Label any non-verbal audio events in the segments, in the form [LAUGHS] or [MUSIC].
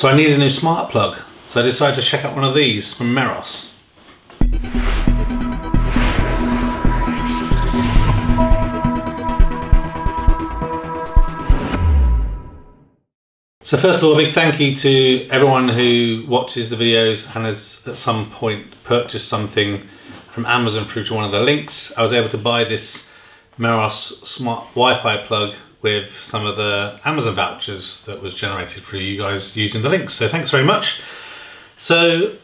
So I need a new smart plug. So I decided to check out one of these from Meross. So first of all, a big thank you to everyone who watches the videos and has at some point purchased something from Amazon through to one of the links. I was able to buy this Meross smart Wi-Fi plug with some of the Amazon vouchers that was generated for you guys using the links. So thanks very much. So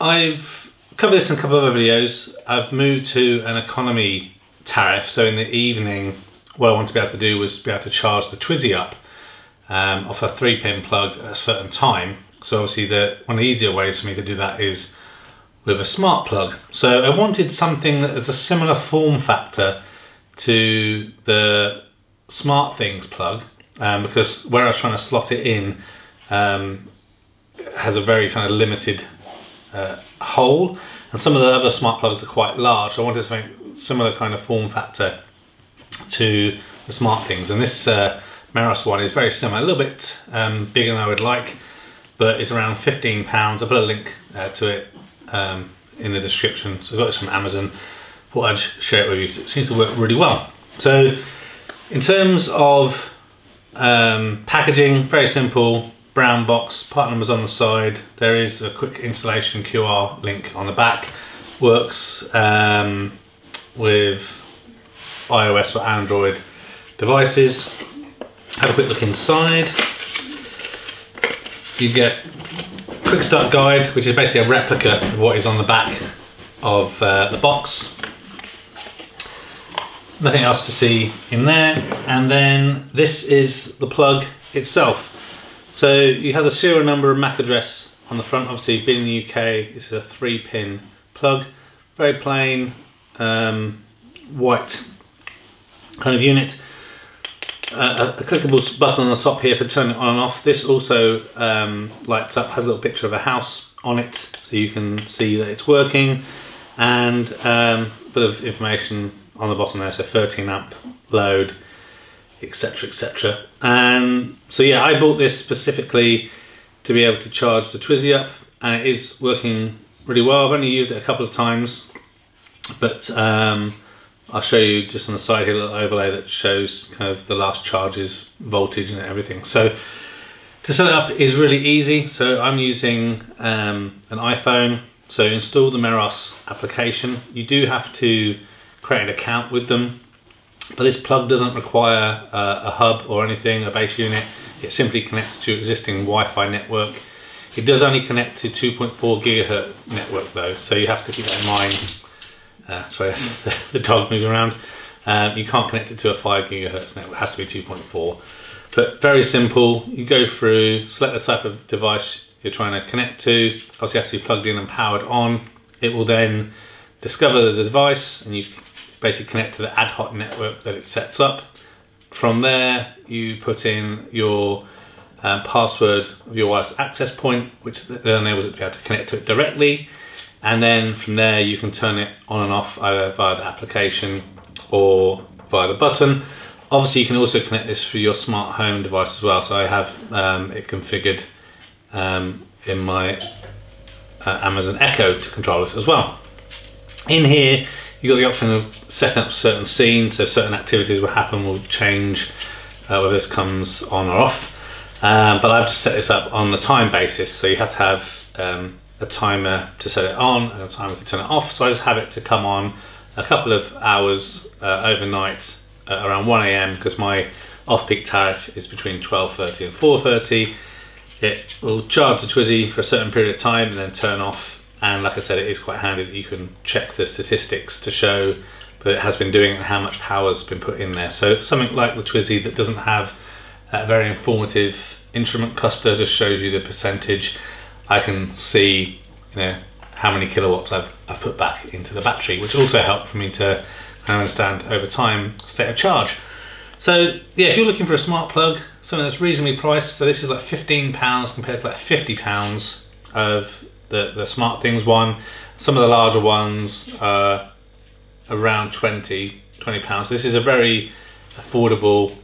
I've covered this in a couple of other videos. I've moved to an economy tariff. So in the evening, what I want to be able to do was be able to charge the Twizy up um, off a three pin plug at a certain time. So obviously the one of the easier ways for me to do that is with a smart plug. So I wanted something that is a similar form factor to the SmartThings plug um, because where I was trying to slot it in um, has a very kind of limited uh, hole and some of the other smart plugs are quite large. I wanted to something similar kind of form factor to the SmartThings and this uh, one is very similar, a little bit um, bigger than I would like but it's around 15 pounds. I'll put a link uh, to it um, in the description. So I got this from Amazon. Thought I'd share it with you. because It seems to work really well. So in terms of um, packaging, very simple, brown box, part numbers on the side. There is a quick installation QR link on the back. Works um, with iOS or Android devices. Have a quick look inside. You get quick start guide, which is basically a replica of what is on the back of uh, the box nothing else to see in there. And then this is the plug itself. So you have the serial number and MAC address on the front. Obviously being in the UK this is a three pin plug. Very plain um, white kind of unit. Uh, a, clickable button on the top here for turning it on and off. This also um, lights up has a little picture of a house on it so you can see that it's working. And um, a bit of information on the bottom there, so 13 amp load, etc, etc. And so yeah, I bought this specifically to be able to charge the Twizy up, and it is working really well. I've only used it a couple of times, but um, I'll show you just on the side here a little overlay that shows kind of the last charges, voltage and everything. So to set it up is really easy. So I'm using um, an iPhone. So install the Meross application. You do have to create an account with them. But this plug doesn't require uh, a hub or anything, a base unit. It simply connects to existing Wi-Fi network. It does only connect to 2.4 gigahertz network though, so you have to keep that in mind. Uh, sorry, [LAUGHS] the dog moving around. Um, you can't connect it to a 5 gigahertz network, it has to be 2.4. But very simple, you go through, select the type of device you're trying to connect to. Obviously it has to be plugged in and powered on. It will then discover the device and you basically connect to the ad hoc network that it sets up. From there, you put in your um, password of your wireless access point, which then enables it to be able to connect to it directly. And then from there, you can turn it on and off either via the application or via the button. Obviously, you can also connect this through your smart home device as well. So I have um, it configured um, in my uh, Amazon Echo to control this as well. In here, you've got the option of setting up certain scenes, so certain activities will happen will change uh, whether this comes on or off. Um, but I've just set this up on the time basis, so you have to have um, a timer to set it on and a timer to turn it off. So I just have it to come on a couple of hours uh, overnight uh, around 1 a.m. because my off-peak tariff is between 12.30 and 4.30. It will charge the Twizy for a certain period of time and then turn off and like I said it is quite handy that you can check the statistics to show that it has been doing and how much power has been put in there. So something like the Twizy that doesn't have a very informative instrument cluster just shows you the percentage. I can see you know how many kilowatts I've, I've put back into the battery which also helped for me to kind of understand over time state of charge. So yeah if you're looking for a smart plug something that's reasonably priced so this is like 15 pounds compared to like 50 pounds of the, the Smart Things one. Some of the larger ones are around 20, 20 pounds. This is a very affordable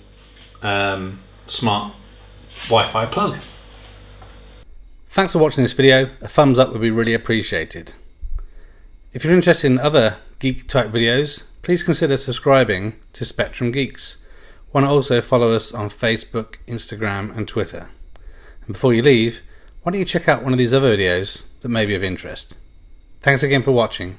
um, smart Wi-Fi plug. Thanks for watching this video. A thumbs up would be really appreciated. If you're interested in other geek type videos, please consider subscribing to Spectrum Geeks. Why not also follow us on Facebook, Instagram, and Twitter? And before you leave, why don't you check out one of these other videos that may be of interest? Thanks again for watching.